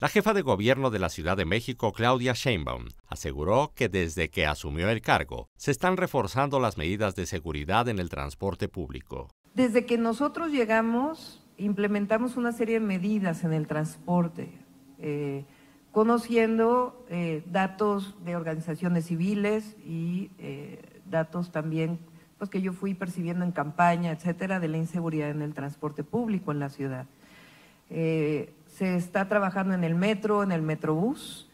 La jefa de gobierno de la Ciudad de México, Claudia Sheinbaum, aseguró que desde que asumió el cargo, se están reforzando las medidas de seguridad en el transporte público. Desde que nosotros llegamos, implementamos una serie de medidas en el transporte, eh, conociendo eh, datos de organizaciones civiles y eh, datos también pues, que yo fui percibiendo en campaña, etcétera, de la inseguridad en el transporte público en la ciudad. Se está trabajando en el metro, en el metrobús,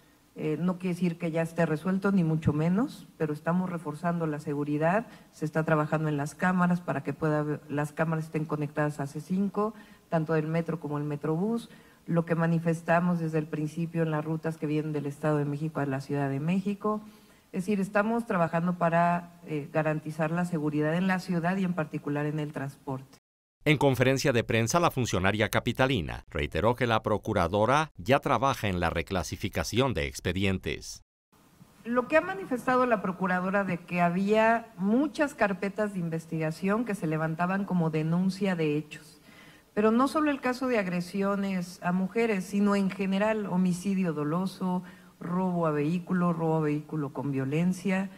no quiere decir que ya esté resuelto, ni mucho menos, pero estamos reforzando la seguridad, se está trabajando en las cámaras para que pueda, las cámaras estén conectadas a C5, tanto del metro como el metrobús, lo que manifestamos desde el principio en las rutas que vienen del Estado de México a la Ciudad de México. Es decir, estamos trabajando para eh, garantizar la seguridad en la ciudad y en particular en el transporte. En conferencia de prensa, la funcionaria capitalina reiteró que la procuradora ya trabaja en la reclasificación de expedientes. Lo que ha manifestado la procuradora de que había muchas carpetas de investigación que se levantaban como denuncia de hechos, pero no solo el caso de agresiones a mujeres, sino en general homicidio doloso, robo a vehículo, robo a vehículo con violencia.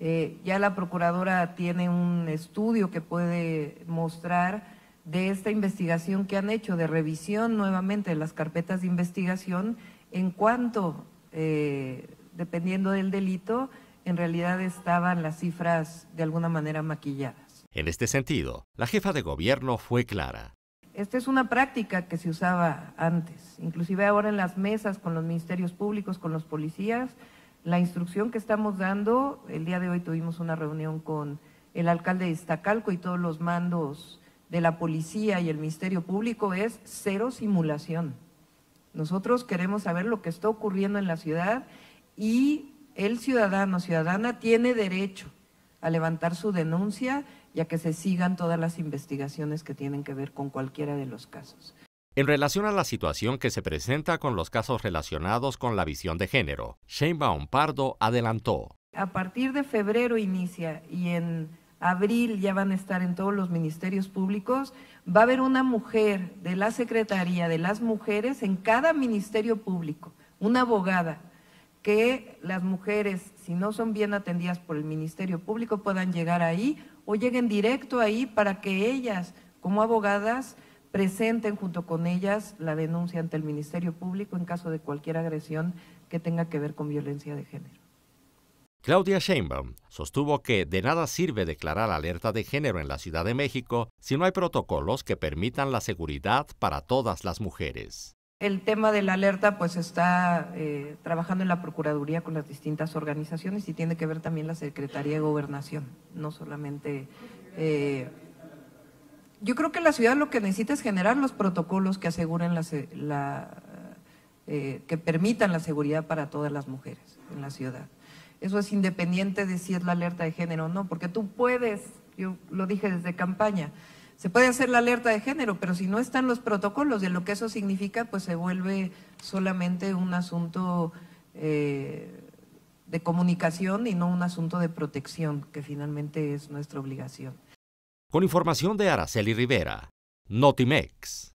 Eh, ya la procuradora tiene un estudio que puede mostrar de esta investigación que han hecho, de revisión nuevamente de las carpetas de investigación, en cuanto, eh, dependiendo del delito, en realidad estaban las cifras de alguna manera maquilladas. En este sentido, la jefa de gobierno fue clara. Esta es una práctica que se usaba antes, inclusive ahora en las mesas con los ministerios públicos, con los policías, la instrucción que estamos dando, el día de hoy tuvimos una reunión con el alcalde de Iztacalco y todos los mandos de la policía y el Ministerio Público es cero simulación. Nosotros queremos saber lo que está ocurriendo en la ciudad y el ciudadano, ciudadana, tiene derecho a levantar su denuncia y a que se sigan todas las investigaciones que tienen que ver con cualquiera de los casos. En relación a la situación que se presenta con los casos relacionados con la visión de género, Sheinbaum Pardo adelantó. A partir de febrero inicia y en abril ya van a estar en todos los ministerios públicos, va a haber una mujer de la Secretaría de las Mujeres en cada ministerio público, una abogada, que las mujeres, si no son bien atendidas por el Ministerio Público, puedan llegar ahí o lleguen directo ahí para que ellas, como abogadas, presenten junto con ellas la denuncia ante el Ministerio Público en caso de cualquier agresión que tenga que ver con violencia de género. Claudia Sheinbaum sostuvo que de nada sirve declarar alerta de género en la Ciudad de México si no hay protocolos que permitan la seguridad para todas las mujeres. El tema de la alerta pues está eh, trabajando en la Procuraduría con las distintas organizaciones y tiene que ver también la Secretaría de Gobernación, no solamente... Eh, yo creo que la ciudad lo que necesita es generar los protocolos que aseguren la, eh, que permitan la seguridad para todas las mujeres en la ciudad. Eso es independiente de si es la alerta de género o no, porque tú puedes, yo lo dije desde campaña, se puede hacer la alerta de género, pero si no están los protocolos de lo que eso significa, pues se vuelve solamente un asunto eh, de comunicación y no un asunto de protección, que finalmente es nuestra obligación. Con información de Araceli Rivera, Notimex.